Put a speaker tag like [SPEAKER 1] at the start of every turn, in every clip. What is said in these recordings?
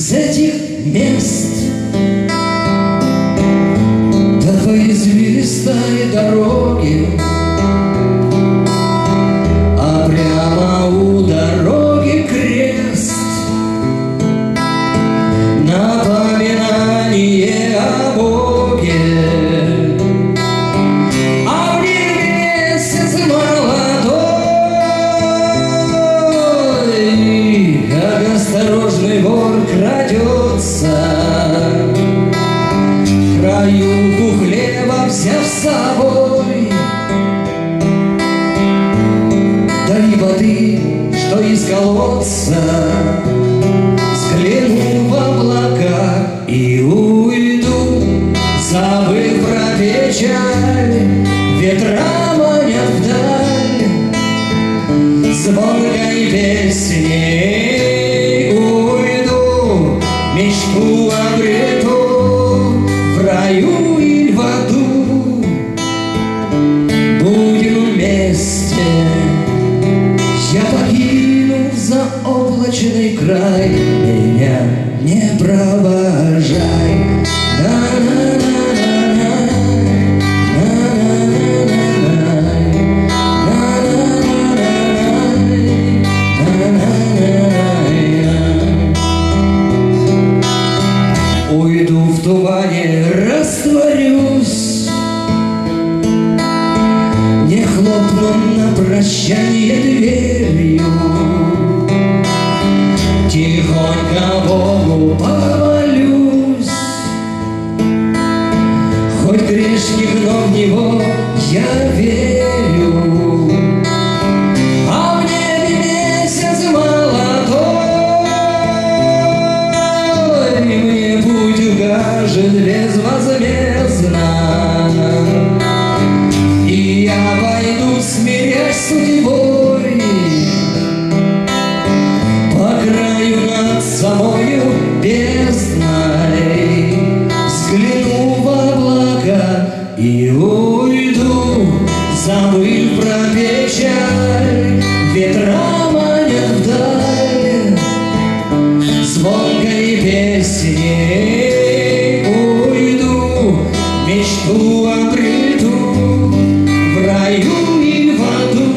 [SPEAKER 1] из этих мест. Каюку хлеба взяв с собой. Да и воды, что из колодца Взгляну в облака и уйду Забыв про печаль Ветра манят вдаль Звонкой песней заболоченный край, меня не провожай. На -на -на. тумане растворюсь Не хлопну на прощание дверь укажет безвозмездно И я пойду смирясь судьбой По краю над самою бездной. Взгляну в облака и уйду Забыв про печаль. Ветра манят вдаль Звонкой уйду Мечту обрету В раю и в аду.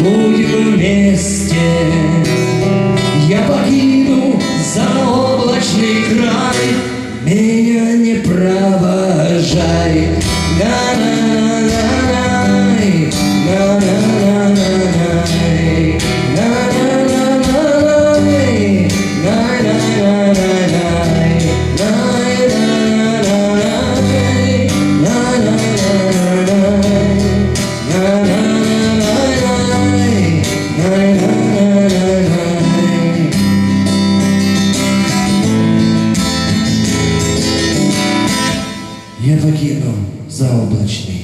[SPEAKER 1] Будем вместе Я покину заоблачный край. Меня не провожай На-на-на-на-най, заоблачный.